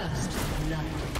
First night.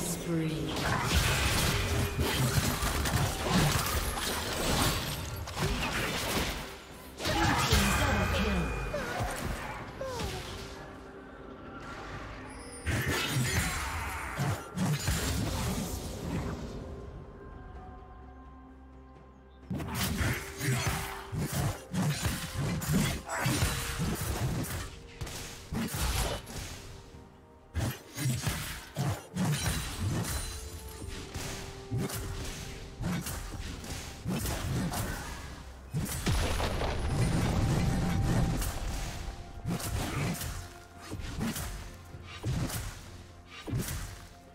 Spree.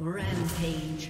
Rampage.